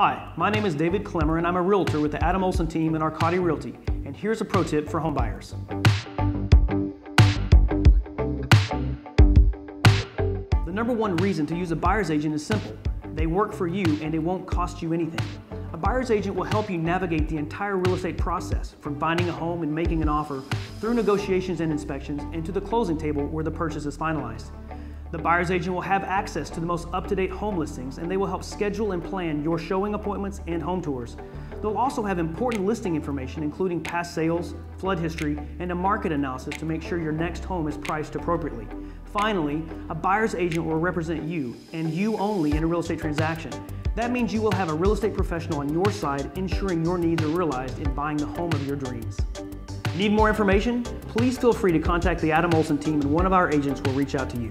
Hi, my name is David Clemmer and I'm a realtor with the Adam Olsen team in Arcati Realty. And here's a pro tip for home buyers. The number one reason to use a buyer's agent is simple. They work for you and it won't cost you anything. A buyer's agent will help you navigate the entire real estate process, from finding a home and making an offer, through negotiations and inspections, and to the closing table where the purchase is finalized. The buyer's agent will have access to the most up-to-date home listings and they will help schedule and plan your showing appointments and home tours. They'll also have important listing information including past sales, flood history, and a market analysis to make sure your next home is priced appropriately. Finally, a buyer's agent will represent you and you only in a real estate transaction. That means you will have a real estate professional on your side ensuring your needs are realized in buying the home of your dreams. Need more information? Please feel free to contact the Adam Olsen team and one of our agents will reach out to you.